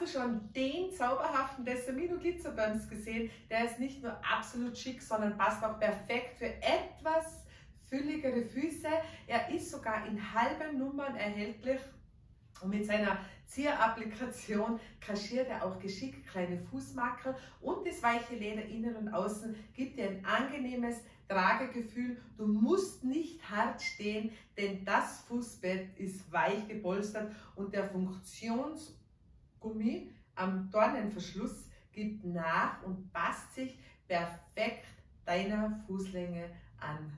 Du schon den zauberhaften Dessamino Glitzerbums gesehen? Der ist nicht nur absolut schick, sondern passt auch perfekt für etwas fülligere Füße. Er ist sogar in halben Nummern erhältlich und mit seiner Zierapplikation kaschiert er auch geschickt kleine Fußmakel und das weiche Leder innen und außen gibt dir ein angenehmes Tragegefühl. Du musst nicht hart stehen, denn das Fußbett ist weich gepolstert und der Funktionsgummi am Dornenverschluss gibt nach und passt sich perfekt deiner Fußlänge an.